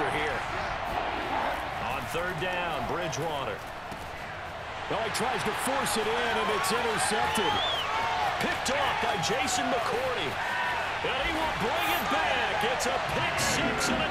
pressure here. On third down, Bridgewater. Oh, he tries to force it in, and it's intercepted. Picked off by Jason McCourty. And he will bring it back. It's a pick six and a